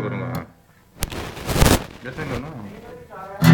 logro. Yo tengo, ¿no?